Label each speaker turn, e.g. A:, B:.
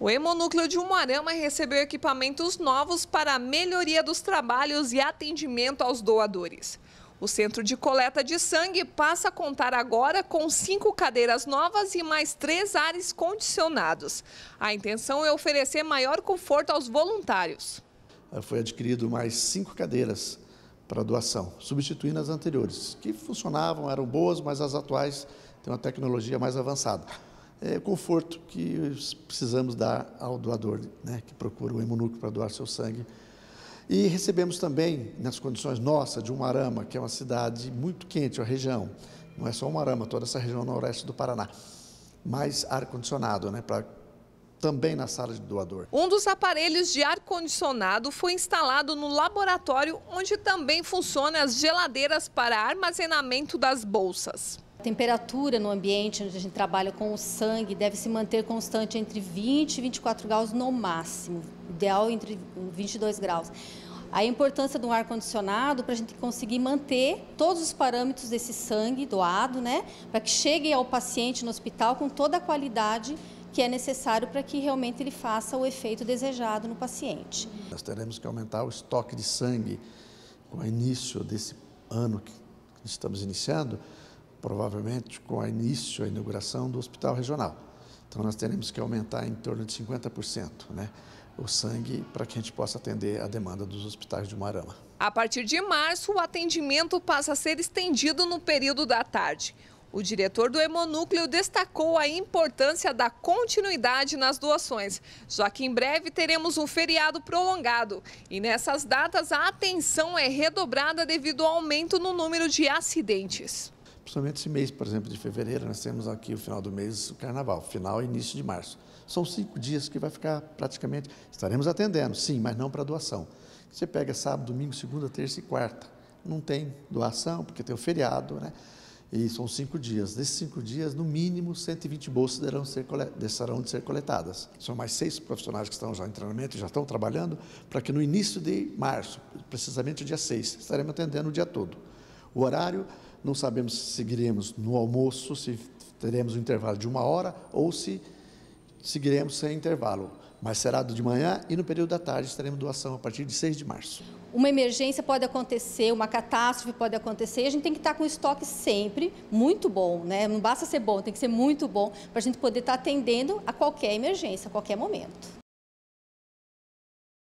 A: O Hemonúcleo de Umuarama recebeu equipamentos novos para a melhoria dos trabalhos e atendimento aos doadores. O centro de coleta de sangue passa a contar agora com cinco cadeiras novas e mais três ares condicionados. A intenção é oferecer maior conforto aos voluntários.
B: Foi adquirido mais cinco cadeiras para doação, substituindo as anteriores, que funcionavam, eram boas, mas as atuais têm uma tecnologia mais avançada é, conforto que precisamos dar ao doador, né, que procura o hemonúcleo para doar seu sangue. E recebemos também, nas condições nossas, de Umarama, que é uma cidade muito quente, a região, não é só Umarama, toda essa região noroeste do Paraná, mais ar-condicionado, né, para também na sala de doador.
A: Um dos aparelhos de ar-condicionado foi instalado no laboratório, onde também funcionam as geladeiras para armazenamento das bolsas.
C: A temperatura no ambiente onde a gente trabalha com o sangue deve se manter constante entre 20 e 24 graus no máximo, ideal entre 22 graus. A importância do ar-condicionado para a gente conseguir manter todos os parâmetros desse sangue doado, né, para que chegue ao paciente no hospital com toda a qualidade que é necessário para que realmente ele faça o efeito desejado no paciente.
B: Nós teremos que aumentar o estoque de sangue com o início desse ano que estamos iniciando, provavelmente com o início, a inauguração do hospital regional. Então nós teremos que aumentar em torno de 50% né, o sangue para que a gente possa atender a demanda dos hospitais de Umarama.
A: A partir de março, o atendimento passa a ser estendido no período da tarde. O diretor do Hemonúcleo destacou a importância da continuidade nas doações, já que em breve teremos um feriado prolongado. E nessas datas, a atenção é redobrada devido ao aumento no número de acidentes
B: principalmente esse mês, por exemplo, de fevereiro, nós temos aqui o final do mês o carnaval, final e início de março. São cinco dias que vai ficar praticamente, estaremos atendendo, sim, mas não para doação. Você pega sábado, domingo, segunda, terça e quarta, não tem doação, porque tem o feriado, né? E são cinco dias. Desses cinco dias, no mínimo, 120 bolsas deverão ser, deixarão de ser coletadas. São mais seis profissionais que estão já em treinamento já estão trabalhando para que no início de março, precisamente o dia 6, estaremos atendendo o dia todo. O horário não sabemos se seguiremos no almoço, se teremos um intervalo de uma hora ou se seguiremos sem intervalo. Mas será de manhã e no período da tarde estaremos doação a partir de 6 de março.
C: Uma emergência pode acontecer, uma catástrofe pode acontecer, a gente tem que estar com estoque sempre muito bom, né? Não basta ser bom, tem que ser muito bom para a gente poder estar atendendo a qualquer emergência, a qualquer momento.